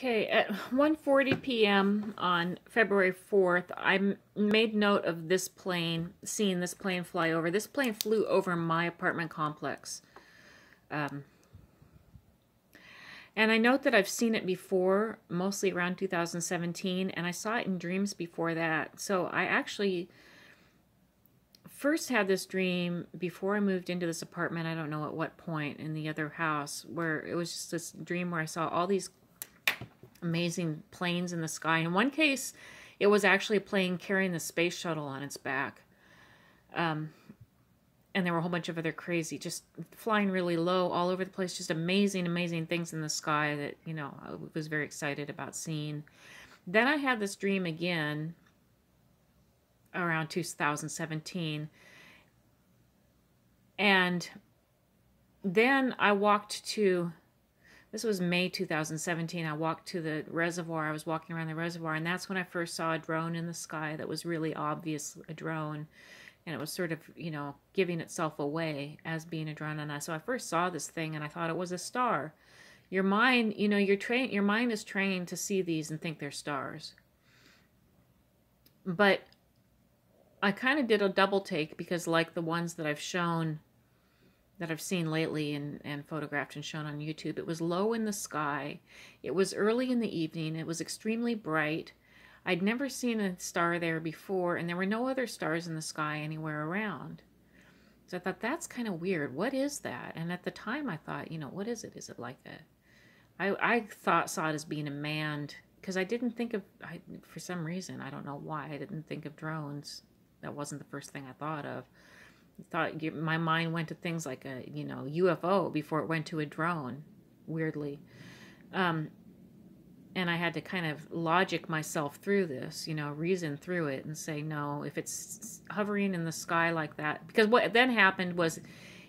Okay, at 1:40 p.m. on February 4th, I made note of this plane, seeing this plane fly over. This plane flew over my apartment complex. Um, and I note that I've seen it before, mostly around 2017, and I saw it in dreams before that. So I actually first had this dream before I moved into this apartment. I don't know at what point in the other house, where it was just this dream where I saw all these amazing planes in the sky. In one case, it was actually a plane carrying the space shuttle on its back. Um, and there were a whole bunch of other crazy, just flying really low all over the place, just amazing, amazing things in the sky that, you know, I was very excited about seeing. Then I had this dream again around 2017. And then I walked to this was May 2017. I walked to the reservoir. I was walking around the reservoir, and that's when I first saw a drone in the sky that was really obvious a drone. And it was sort of, you know, giving itself away as being a drone. And I, so I first saw this thing and I thought it was a star. Your mind, you know, your train, your mind is trained to see these and think they're stars. But I kind of did a double take because, like the ones that I've shown that I've seen lately and, and photographed and shown on YouTube. It was low in the sky. It was early in the evening. It was extremely bright. I'd never seen a star there before, and there were no other stars in the sky anywhere around. So I thought, that's kind of weird. What is that? And at the time, I thought, you know, what is it? Is it like a. I, I thought, saw it as being a manned, because I didn't think of, I, for some reason, I don't know why, I didn't think of drones. That wasn't the first thing I thought of thought my mind went to things like a you know UFO before it went to a drone weirdly. Um, and I had to kind of logic myself through this you know reason through it and say no if it's hovering in the sky like that because what then happened was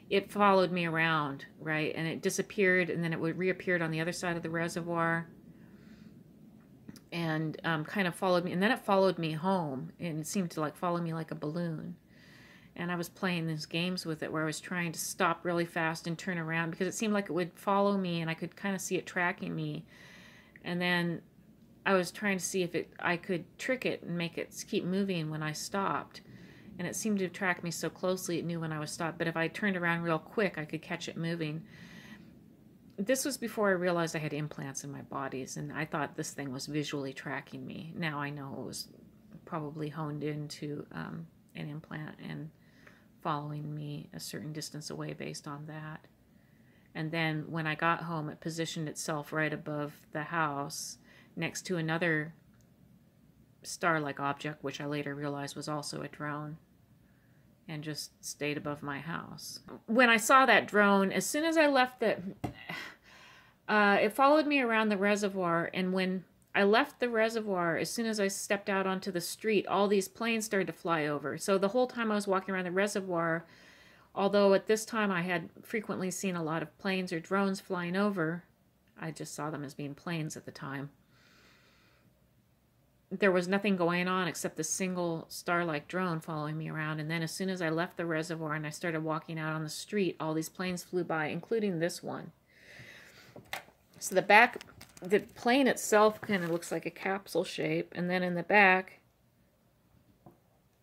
it followed me around right? And it disappeared and then it would reappeared on the other side of the reservoir and um, kind of followed me and then it followed me home and it seemed to like follow me like a balloon and I was playing these games with it where I was trying to stop really fast and turn around because it seemed like it would follow me and I could kind of see it tracking me. And then I was trying to see if it I could trick it and make it keep moving when I stopped. And it seemed to track me so closely it knew when I was stopped. But if I turned around real quick, I could catch it moving. This was before I realized I had implants in my bodies, and I thought this thing was visually tracking me. Now I know it was probably honed into um, an implant and following me a certain distance away based on that. And then when I got home, it positioned itself right above the house next to another star like object, which I later realized was also a drone, and just stayed above my house. When I saw that drone, as soon as I left the. Uh, it followed me around the reservoir, and when I left the reservoir as soon as I stepped out onto the street. All these planes started to fly over. So the whole time I was walking around the reservoir, although at this time I had frequently seen a lot of planes or drones flying over, I just saw them as being planes at the time. There was nothing going on except the single star-like drone following me around. And then as soon as I left the reservoir and I started walking out on the street, all these planes flew by, including this one. So the back the plane itself kind of looks like a capsule shape, and then in the back,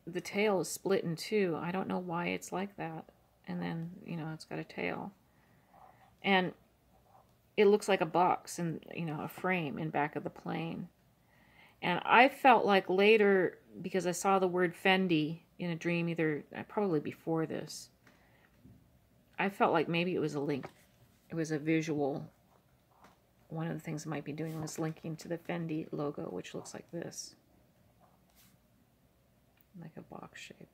the tail is split in two. I don't know why it's like that. And then, you know, it's got a tail. And it looks like a box and, you know, a frame in back of the plane. And I felt like later, because I saw the word Fendi in a dream, either uh, probably before this, I felt like maybe it was a link. It was a visual one of the things I might be doing was linking to the Fendi logo, which looks like this. Like a box shape.